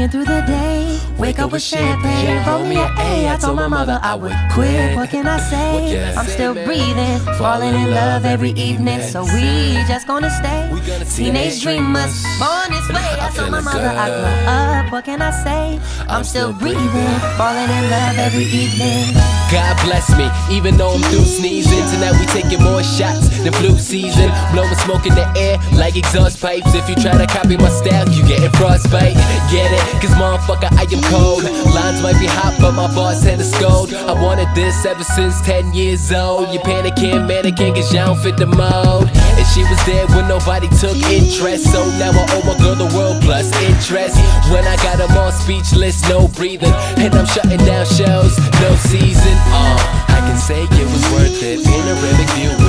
Sleeping through the day, wake up with champagne. Roll me an A. I told my mother I would quit. What can I say? I'm still breathing, falling in love every evening. So we just gonna stay. Teenage dreamers, born this way. I told my mother I grow up. What can I say? I'm still breathing, falling in love every evening. God bless me, even though I'm through sneezing. Tonight we taking more shots than flu season. Blowing smoke in the air like exhaust pipes. If you try to copy my style, you getting frostbite. Get it? Cause motherfucker, I am cold. Lines might be hot, but my boss had a scold. I wanted this ever since 10 years old. You panicking, mannequin, cause y'all don't fit the mold. And she was there when nobody took interest. So now I owe my girl the world plus interest. When I got them all speechless, no breathing. And I'm shutting down shows, no season. Uh, I can say it was worth it. Panoramic view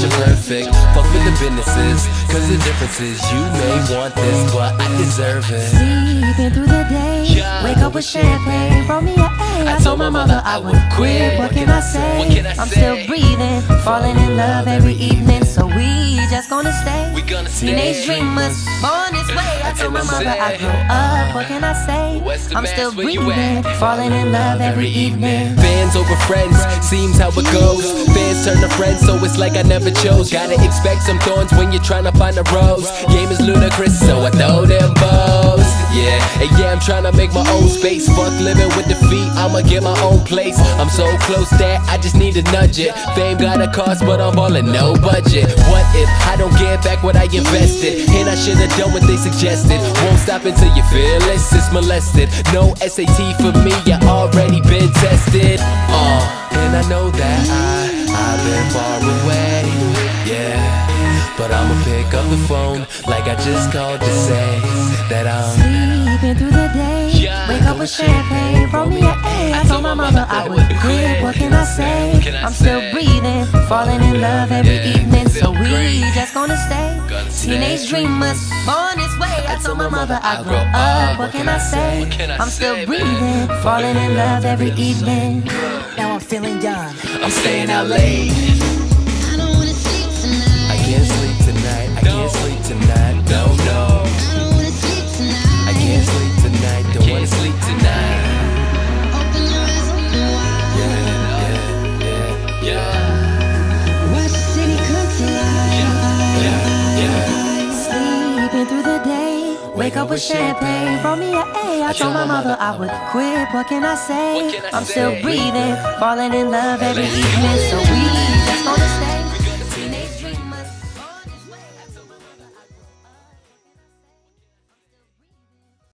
picture perfect. Fuck with the businesses, cause the difference is you may want this, but I deserve it. Sleeping through the day, Yeah. wake up with champagne. Roll me an A. I told my mother I would quit. What can I say? What can I I'm say? still breathing, falling in love every evening. So we just gonna stay. We gonna stay. Teenage dreamers, born this. my mother, I grow up. What can I say? I'm still breathing, at? falling in love every evening. Fans over friends, seems how it goes. Fans turn to friends, so it's like I never chose. Gotta expect some thorns when you're trying to find a rose. Game is ludicrous, so I throw them bows. And yeah, I'm trying to make my own space. Fuck living with defeat, I'ma get my own place. I'm so close that I just need to nudge it. Fame got a cost, but I'm ballin' no budget. What if I don't get back what I invested? And I should've done what they suggested. Won't stop until you feel it's molested. No SAT for me, I already been tested. Uh, and I know that I, I've been pick up the phone like I just called to say that I'm. Sleeping through the day, Yeah. wake up with champagne. Roll me an A. I told my mother I would quit. What can I say? Can I I'm still breathing, falling in love every Yeah, evening. So we great. just gonna stay. Gonna stay. Teenage dreamers, born this way. I told my mother I grow up. What can I say? I'm still breathing, falling in love every evening. Now I'm feeling young. I'm staying out late. Tonight. No, no. I don't wanna sleep tonight. I can't sleep tonight. Don't wanna sleep tonight. Open your eyes, open wide. Yeah, yeah, yeah, yeah. Watch the city come to life. Yeah, yeah. Sleeping through the day, wake up with champagne. Roll me an A. I told my mother I would quit. What can I say? Can I I'm still breathing, falling in love every evening. So we just gonna stay.